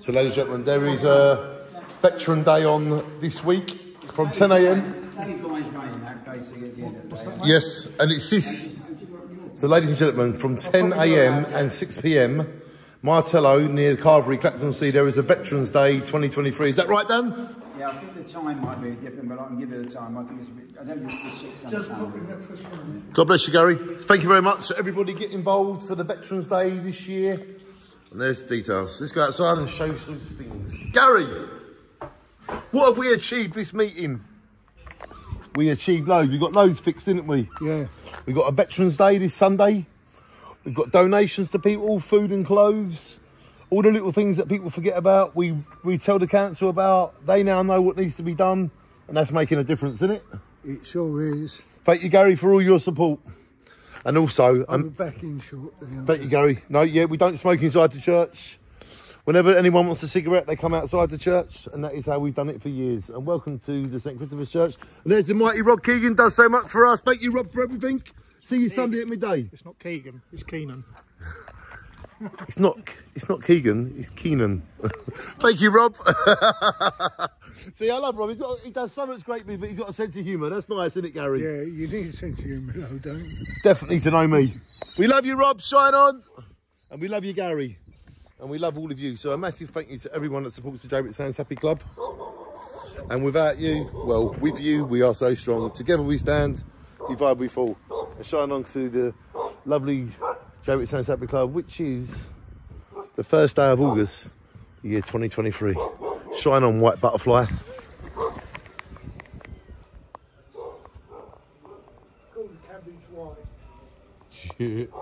So, ladies and gentlemen, there is a Veteran Day on this week from 10 a.m. Yes, and it's this. So, ladies and gentlemen, from 10 a.m. and 6 p.m., Martello near Carvery, Clacton Sea, there is a Veterans Day 2023. Is that right, Dan? Yeah, I think the time might be different, but I can give you the time. I think it's a bit, I don't think it's the six something. God bless you, Gary. Thank you very much. Everybody get involved for the Veterans Day this year. And there's the details. Let's go outside and show some things. Gary, what have we achieved this meeting? We achieved loads. We got loads fixed, didn't we? Yeah. We got a Veterans Day this Sunday. We've got donations to people, food and clothes. All the little things that people forget about, we, we tell the council about. They now know what needs to be done, and that's making a difference, isn't it? It sure is. Thank you, Gary, for all your support. And also, I'll um, back in short. Thank you, Gary. No, yeah, we don't smoke inside the church. Whenever anyone wants a cigarette, they come outside the church, and that is how we've done it for years. And welcome to the St. Christopher's Church. And there's the mighty Rob Keegan, does so much for us. Thank you, Rob, for everything. See you Sunday at midday. It's not Keegan, it's Keenan. It's not, it's not Keegan, it's Keenan. Thank you, Rob. See, I love Rob. He's got, he does so much great, but he's got a sense of humour. That's nice, isn't it, Gary? Yeah, you need a sense of humour, though, don't you? Definitely to know me. We love you, Rob. Shine on. And we love you, Gary. And we love all of you. So a massive thank you to everyone that supports the Jaywick Sands Happy Club. And without you, well, with you, we are so strong. Together we stand, divide we fall. And shine on to the lovely Jaywick Sands Happy Club, which is the first day of August, year 2023. Shine on, white butterfly. Call cabbage white. Shit.